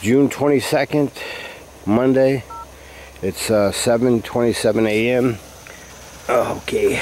June 22nd, Monday. It's uh, 7.27 a.m. Okay.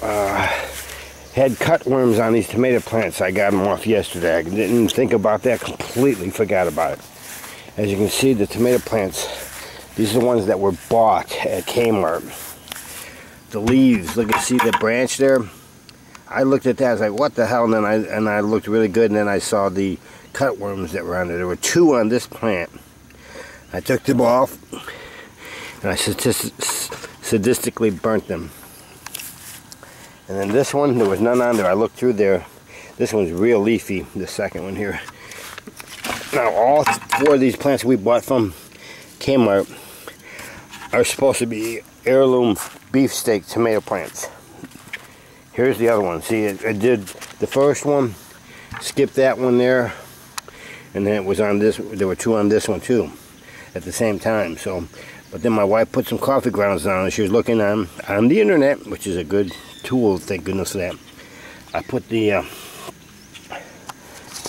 Uh, had cutworms on these tomato plants. I got them off yesterday. I didn't think about that. Completely forgot about it. As you can see, the tomato plants, these are the ones that were bought at Kmart. The leaves, look at see the branch there? I looked at that, I was like, what the hell? And then I, and I looked really good, and then I saw the cutworms that were on there. There were two on this plant. I took them off, and I sadistically burnt them. And then this one, there was none on there. I looked through there. This one's real leafy, the second one here. Now, all four of these plants we bought from Kmart are supposed to be heirloom beefsteak tomato plants. Here's the other one. See, I did the first one, skipped that one there, and then it was on this, there were two on this one too, at the same time. So, but then my wife put some coffee grounds on and she was looking on, on the internet, which is a good tool, thank goodness for that. I put the, uh,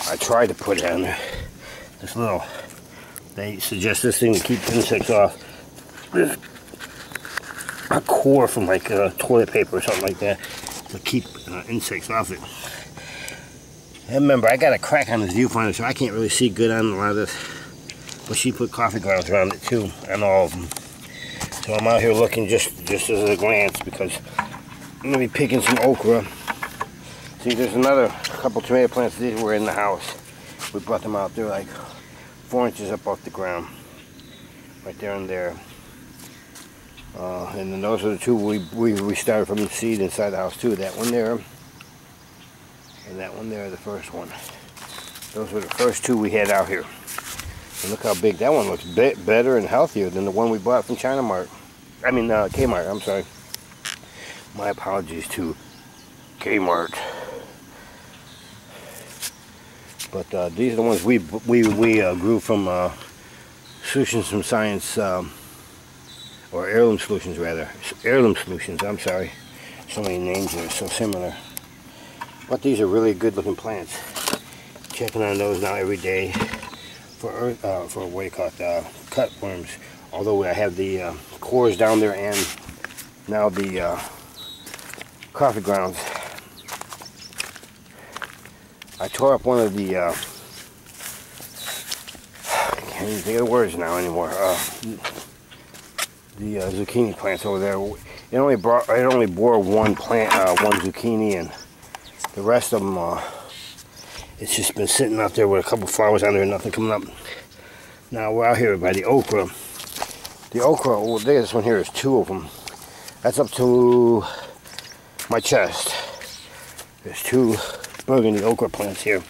I tried to put on there, this little, they suggest this thing to keep insects off. a core from like uh, toilet paper or something like that to keep uh, insects off it. And remember, I got a crack on this viewfinder, so I can't really see good on a lot of this. But she put coffee grounds around it too, on all of them. So I'm out here looking just, just as a glance because I'm going to be picking some okra. See, there's another couple tomato plants that were in the house. We brought them out. They're like four inches up off the ground. Right there and there. Uh, and then those are the two we, we, we started from the seed inside the house too. That one there and that one there, the first one. Those were the first two we had out here. And look how big that one looks. Be better and healthier than the one we bought from China Mart. I mean uh, Kmart, I'm sorry. My apologies to Kmart. But uh, these are the ones we we, we uh, grew from uh, Solutions from Science um, or heirloom solutions rather heirloom solutions I'm sorry so many names are so similar but these are really good looking plants. Checking on those now every day for earth, uh, for what you call it uh, cutworms although I have the uh, cores down there and now the uh, coffee grounds. I tore up one of the uh, I can't even think of the words now anymore uh, the uh, zucchini plants over there. It only brought, it only bore one plant, uh, one zucchini, and the rest of them, uh, it's just been sitting out there with a couple flowers on there and nothing coming up. Now we're out here by the okra. The okra, well, this one here is two of them. That's up to my chest. There's two burgundy okra plants here.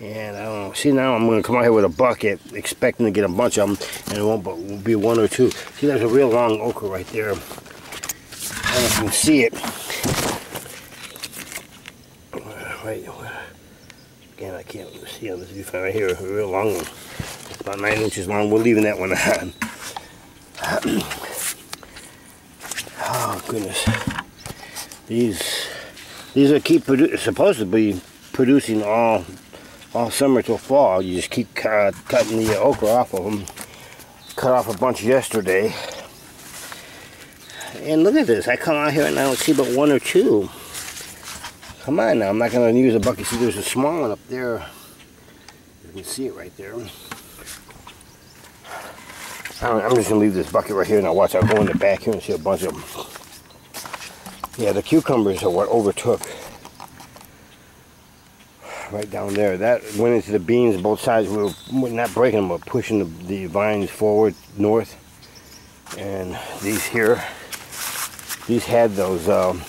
And I don't know. See, now I'm going to come out here with a bucket, expecting to get a bunch of them, and it won't be one or two. See, there's a real long okra right there. I don't know if you can see it. Right, again, I can't see on this viewfinder right here. A real long one. It's about nine inches long. We're leaving that one on. oh goodness. These these are keep supposed to be producing all all summer till fall. You just keep uh, cutting the okra off of them. Cut off a bunch yesterday. And look at this. I come out here and I don't see but one or two. Come on now. I'm not going to use a bucket. See, there's a small one up there. You can see it right there. I'm just going to leave this bucket right here. Now watch. I'll go in the back here and see a bunch of them. Yeah, the cucumbers are what overtook right down there. That went into the beans both sides. We were not breaking them, but pushing the, the vines forward north. And these here, these had those um,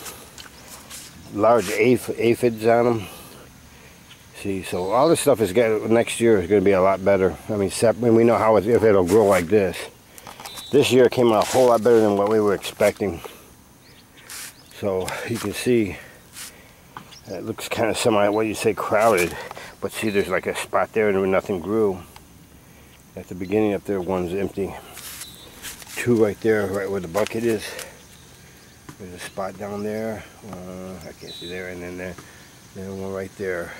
large aphids on them. See, so all this stuff is getting, next year is going to be a lot better. I mean, we know how it, if it'll grow like this. This year came out a whole lot better than what we were expecting. So you can see it looks kind of semi, what you say, crowded. But see, there's like a spot there and nothing grew. At the beginning up there, one's empty. Two right there, right where the bucket is. There's a spot down there. Uh, I can't see there, and then there. Then one right there.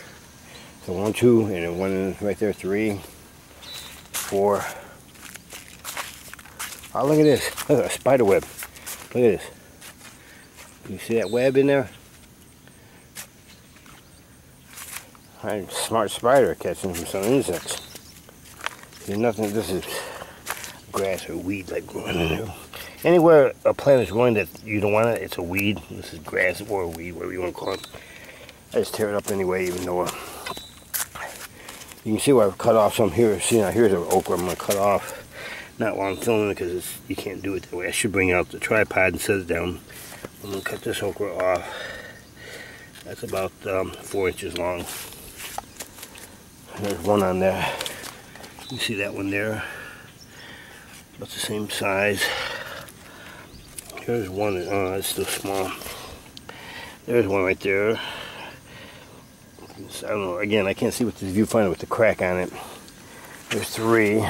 So one, two, and then one right there, three, four. Oh, look at this. Look at a spider web. Look at this. You see that web in there? I'm smart spider catching some insects. There's nothing, this is grass or weed like growing in there. Anywhere a plant is growing that you don't want it, it's a weed. This is grass or a weed, whatever you want to call it. I just tear it up anyway, even though uh, you can see where I've cut off some here. See now here's an okra I'm going to cut off. Not while I'm filming it because you can't do it that way. I should bring out the tripod and set it down. I'm going to cut this okra off. That's about um, four inches long. There's one on there. You see that one there? About the same size. There's one, uh, oh, it's still small. There's one right there. I don't know, again, I can't see with the viewfinder with the crack on it. There's three.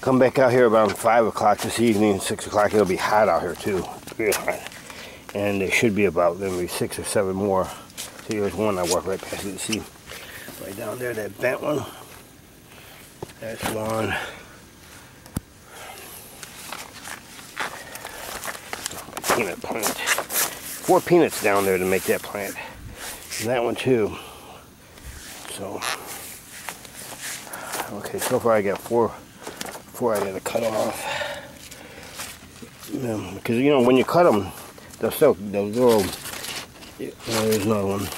Come back out here around 5 o'clock this evening, 6 o'clock, it'll be hot out here too. Real hot. And there should be about maybe six or seven more. See, there's one I walk right past it. See, right down there, that bent one. That's one. Peanut plant. Four peanuts down there to make that plant. And that one too. So, okay, so far I got four, four I gotta cut off. Because, you know, when you cut them, they'll still, they'll little, yeah, there's another one.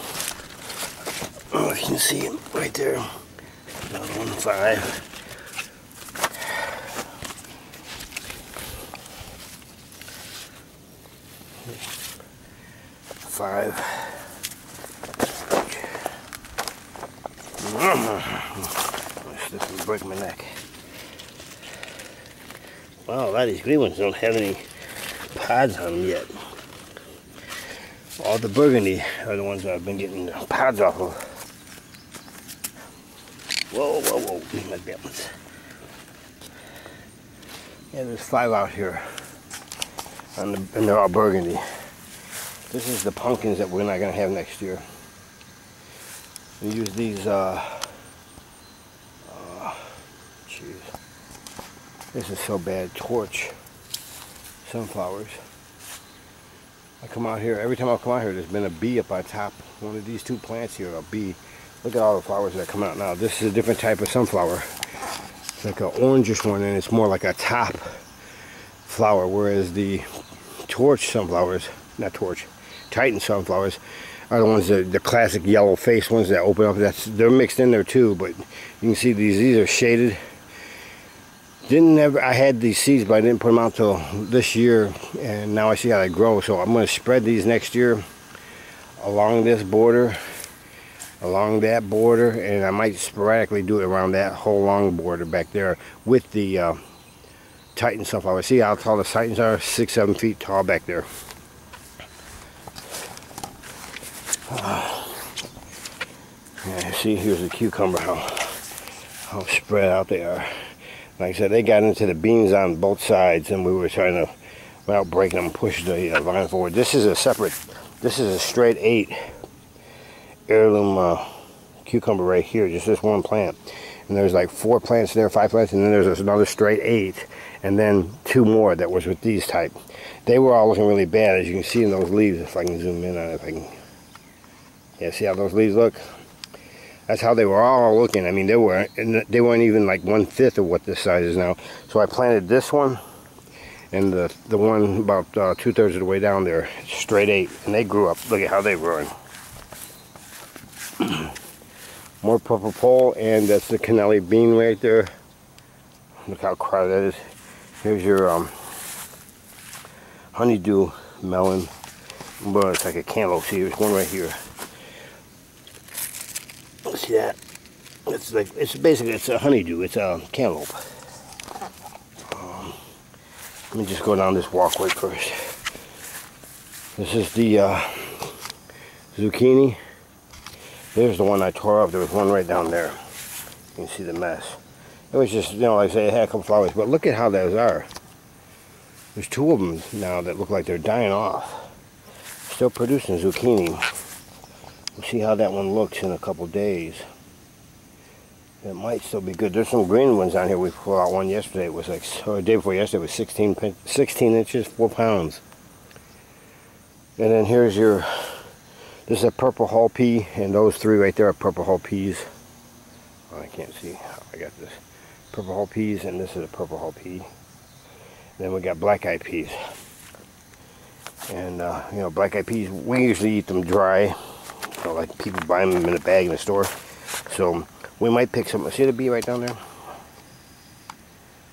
Oh, you can see it right there. Another one, five. Five. This will break my neck. Wow, a lot of these green ones don't have any pods on them yet. All the burgundy are the ones I've been getting the pods off of. Whoa, whoa, whoa, these my bad ones. Yeah, there's five out here. And they're all burgundy. This is the pumpkins that we're not going to have next year. We use these, uh, uh. This is so bad. Torch sunflowers. I come out here, every time I come out here, there's been a bee up on top. One of these two plants here, a bee. Look at all the flowers that come out now. This is a different type of sunflower. It's like an orangish one, and it's more like a top flower, whereas the torch sunflowers, not torch, Titan sunflowers are the ones that the classic yellow face ones that open up. That's they're mixed in there too, but you can see these these are shaded. Didn't ever I had these seeds, but I didn't put them out till this year, and now I see how they grow. So I'm going to spread these next year along this border, along that border, and I might sporadically do it around that whole long border back there with the uh, Titan sunflower. See how tall the Titans are? Six, seven feet tall back there. Yeah, see, here's the cucumber, how, how spread out they are. Like I said, they got into the beans on both sides, and we were trying to, without breaking them, push the uh, vine forward. This is a separate, this is a straight eight heirloom uh, cucumber right here, just this one plant. And there's like four plants there, five plants, and then there's another straight eight, and then two more that was with these type. They were all looking really bad, as you can see in those leaves, if I can zoom in on it, if I can yeah, see how those leaves look? That's how they were all looking. I mean, they were and they weren't even like one fifth of what this size is now. So I planted this one and the the one about uh, two thirds of the way down there, straight eight, and they grew up. Look at how they growing. More purple pole, and that's the cannelli bean right there. Look how crowded that is. Here's your um, honeydew melon. But it's like a cantaloupe. See, there's one right here. See that? It's like it's basically it's a honeydew. It's a cantaloupe. Um, let me just go down this walkway first. This is the uh, zucchini. There's the one I tore off. There was one right down there. You can see the mess. It was just, you know, like I say, it had a couple flowers. But look at how those are. There's two of them now that look like they're dying off. Still producing zucchini. See how that one looks in a couple days. It might still be good. There's some green ones on here. We pulled out one yesterday. It was like, or the day before yesterday, it was 16, 16 inches, 4 pounds. And then here's your, this is a purple hull pea, and those three right there are purple hull peas. Oh, I can't see. I got this. Purple hull peas, and this is a purple hull pea. Then we got black eyed peas. And, uh, you know, black eyed peas, we usually eat them dry. Like people buy them in a bag in the store. So, we might pick some. See the bee right down there?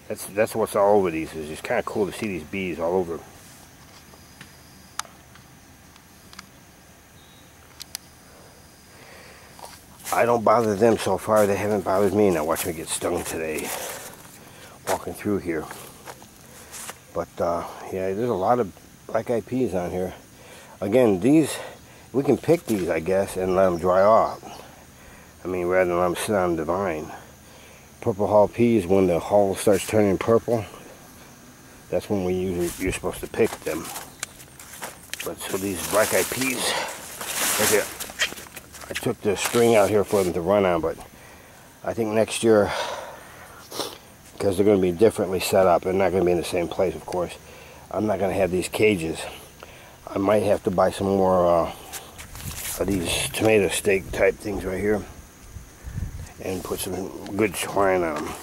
That's that's what's all over these. It's just kind of cool to see these bees all over. I don't bother them so far. They haven't bothered me. Now watch me get stung today. Walking through here. But uh, yeah, there's a lot of black-eyed peas on here. Again, these we can pick these, I guess, and let them dry off. I mean, rather than let them sit on the vine. Purple hull peas, when the hull starts turning purple, that's when we usually you're supposed to pick them. But so these black-eyed peas, right here, I took the string out here for them to run on, but I think next year, because they're going to be differently set up, they're not going to be in the same place, of course. I'm not going to have these cages. I might have to buy some more uh, of these tomato stake type things right here and put some good twine on them.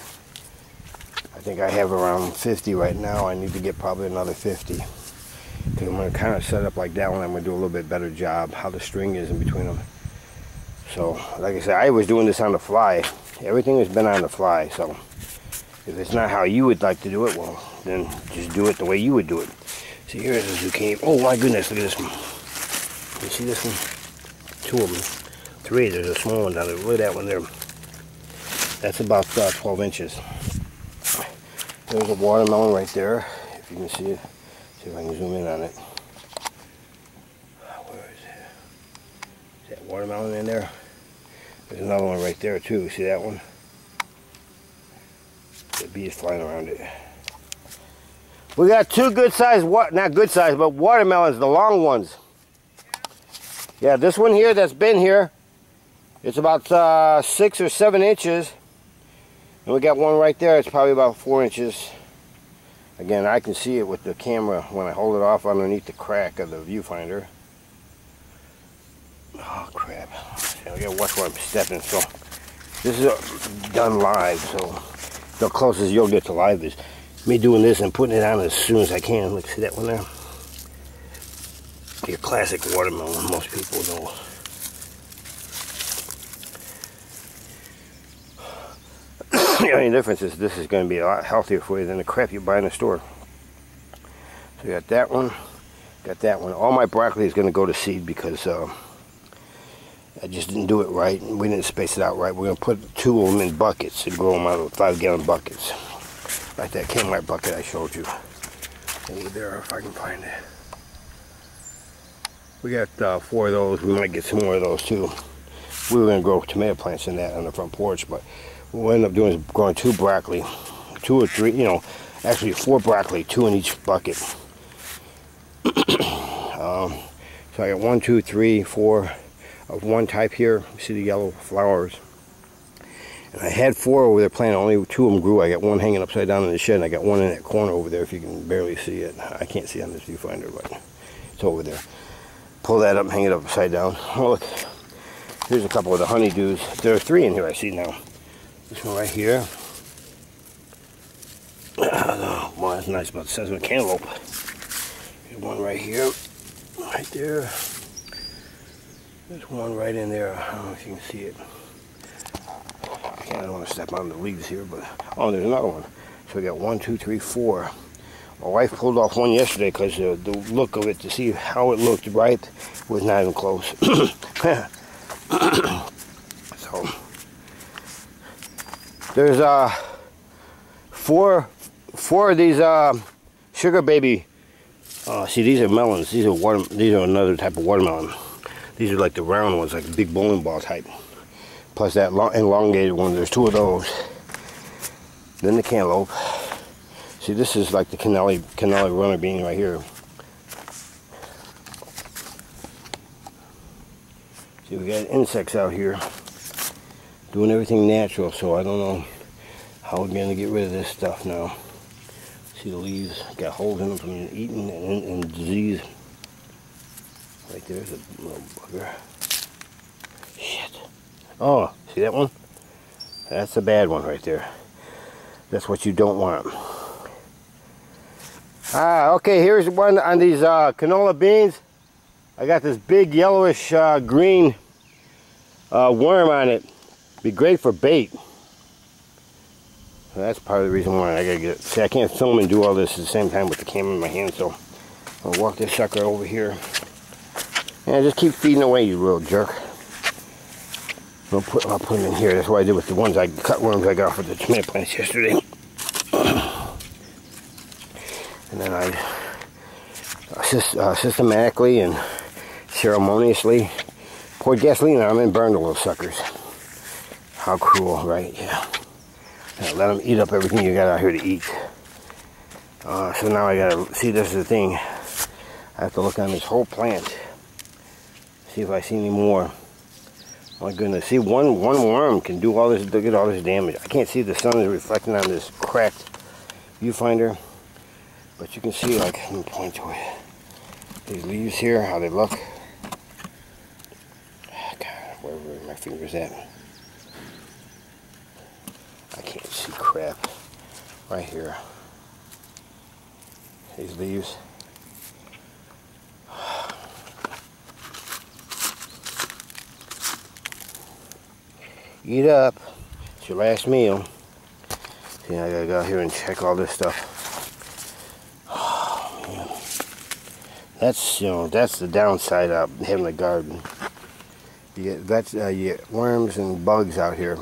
I think I have around 50 right now. I need to get probably another 50. Because I'm going to kind of set up like that one. I'm going to do a little bit better job how the string is in between them. So, like I said, I was doing this on the fly. Everything has been on the fly. So, if it's not how you would like to do it, well, then just do it the way you would do it. See, here's a zucchini. Oh my goodness, look at this one. You see this one? Two of them. Three, there's a small one down there. Look at that one there. That's about uh, 12 inches. There's a watermelon right there, if you can see it. See if I can zoom in on it. Where is it? Is that watermelon in there? There's another one right there too. See that one? The bee is flying around it. We got two good sized, not good sized, but watermelons, the long ones. Yeah, this one here that's been here, it's about uh, six or seven inches. And we got one right there, it's probably about four inches. Again, I can see it with the camera when I hold it off underneath the crack of the viewfinder. Oh crap. I gotta watch where I'm stepping. So this is done live, so the closest you'll get to live is me doing this and putting it on as soon as I can. Look, see that one there? Your classic watermelon, most people know. the only difference is this is going to be a lot healthier for you than the crap you buy in the store. So you got that one, got that one. All my broccoli is going to go to seed because uh, I just didn't do it right. We didn't space it out right. We're going to put two of them in buckets and grow them out of five gallon buckets. Like that Kmart bucket I showed you. Over there, if I can find it. We got uh, four of those. We might get some more of those too. We were going to grow tomato plants in that on the front porch, but what we'll end up doing is growing two broccoli. Two or three, you know, actually four broccoli, two in each bucket. um, so I got one, two, three, four of one type here. You see the yellow flowers. And I had four over there planted, only two of them grew. I got one hanging upside down in the shed, and I got one in that corner over there, if you can barely see it. I can't see on this viewfinder, but it's over there. Pull that up, hang it upside down. Oh, look, here's a couple of the honeydews. There are three in here I see now. This one right here. Oh, well, that's nice, but it says a cantaloupe. Here's one right here, right there. There's one right in there. I don't know if you can see it. I don't want to step on the leaves here, but oh, there's another one. So we got one, two, three, four. My wife pulled off one yesterday because uh, the look of it to see how it looked right was not even close. so there's uh four four of these uh, sugar baby. Uh, see, these are melons. These are water. These are another type of watermelon. These are like the round ones, like big bowling ball type plus that long, elongated one. There's two of those. Then the cantaloupe. See, this is like the canelli, canelli runner bean right here. See, we got insects out here doing everything natural, so I don't know how we're going to get rid of this stuff now. See the leaves got holes in them from eating and, and disease. Right there's a little bugger. Shit. Oh, see that one? That's a bad one right there. That's what you don't want. Ah, okay, here's one on these uh, canola beans. I got this big yellowish uh, green uh, worm on it. Be great for bait. That's part of the reason why I gotta get it. See, I can't film and do all this at the same time with the camera in my hand, so I'll walk this sucker over here. And just keep feeding away, you little jerk. I'll put, I'll put them in here. That's what I did with the ones I cut worms I got off of the tomato plants yesterday. And then I uh, systematically and ceremoniously poured gasoline on them and burned the little suckers. How cruel, right? Yeah. let them eat up everything you got out here to eat. Uh, so now I gotta see. This is the thing. I have to look on this whole plant, see if I see any more. My goodness, see one one worm can do all this, look at all this damage. I can't see the sun is reflecting on this cracked viewfinder, but you can see like, let me point to it. These leaves here, how they look. Ah, God, wherever my finger's at. I can't see crap. Right here. These leaves. Eat up. It's your last meal. See, I gotta go out here and check all this stuff. Oh, man. That's, you know, that's the downside of having a garden. You get, that's, uh, you get worms and bugs out here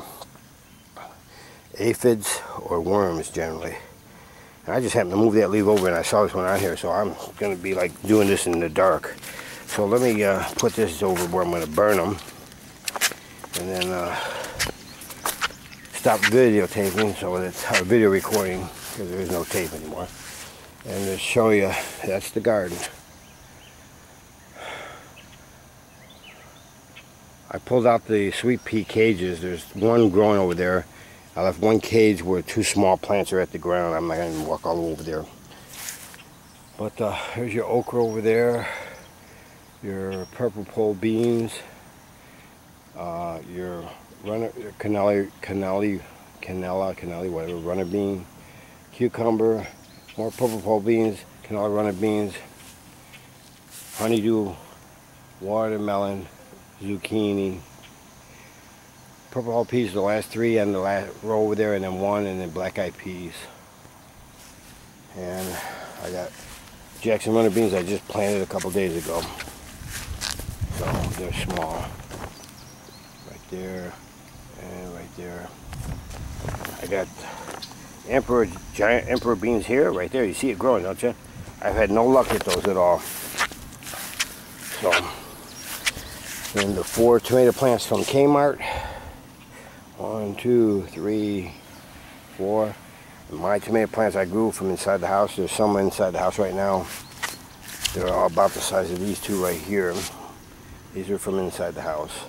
aphids or worms generally. And I just happened to move that leaf over and I saw this one out here, so I'm going to be like doing this in the dark. So let me uh, put this over where I'm going to burn them. And then uh, stop videotaping, so it's our video recording, because there is no tape anymore. And to show you, that's the garden. I pulled out the sweet pea cages. There's one growing over there I left one cage where two small plants are at the ground. I'm not going to walk all over there. But uh, here's your okra over there, your purple pole beans, uh, your runner, canali, canali, canela, canali, whatever, runner bean, cucumber, more purple pole beans, canela runner beans, honeydew, watermelon, zucchini, purple hull peas, the last three and the last row over there, and then one, and then black eyed peas. And I got Jackson runner beans I just planted a couple days ago. So they're small. Right there, and right there. I got emperor, giant emperor beans here, right there. You see it growing, don't you? I've had no luck with those at all. So, and the four tomato plants from Kmart. One, two, three, four. My tomato plants I grew from inside the house. There's some inside the house right now. They're all about the size of these two right here. These are from inside the house.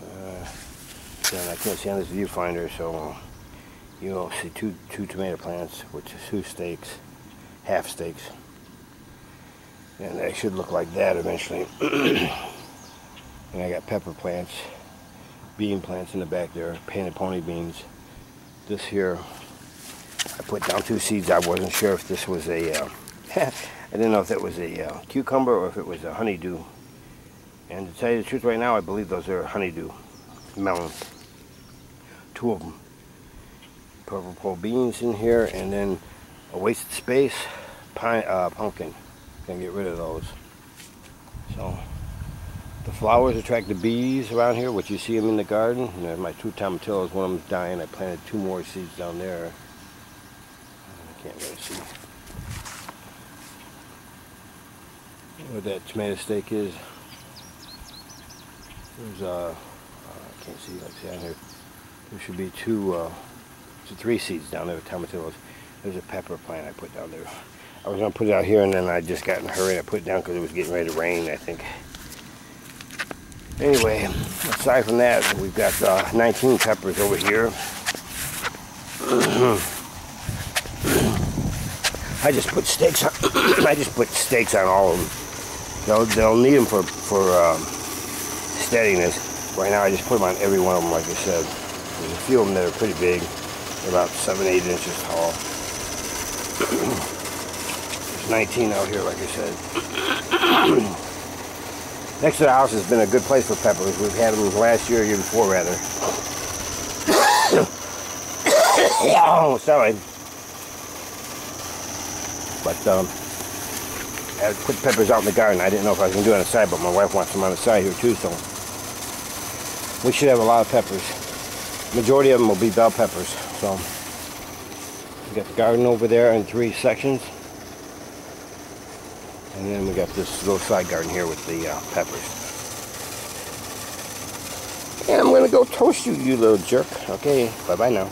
Uh, and I can't see on this viewfinder, so you'll see two two tomato plants, which is two stakes, half stakes. And they should look like that eventually. and I got pepper plants bean plants in the back there, painted pony beans. This here, I put down two seeds. I wasn't sure if this was a, uh, I didn't know if that was a uh, cucumber or if it was a honeydew. And to tell you the truth right now, I believe those are honeydew melons. Two of them. Purple pole beans in here and then a wasted space pine, uh, pumpkin. Gonna get rid of those. So the flowers attract the bees around here, which you see them in the garden. And there's my two tomatillos, one of them's dying. I planted two more seeds down there. I can't really see where that tomato stake is. There's, uh, uh I can't see, like down here. There should be two, uh, three seeds down there with tomatillos. There's a pepper plant I put down there. I was going to put it out here and then I just got in a hurry and put it down because it was getting ready to rain, I think. Anyway, aside from that, we've got uh, 19 peppers over here. I just put stakes on, I just put stakes on all of them. They'll, they'll need them for, for um, steadiness. Right now I just put them on every one of them like I said. There's a few of them that are pretty big. About 7, 8 inches tall. There's 19 out here like I said. Next to the house has been a good place for peppers. We've had them last year, year before rather. oh, sorry. But um, I put peppers out in the garden. I didn't know if I was going to do it on the side, but my wife wants them on the side here too, so we should have a lot of peppers. Majority of them will be bell peppers. So we got the garden over there in three sections. And then we got this little side garden here with the uh, peppers. And I'm going to go toast you, you little jerk. Okay, bye-bye now.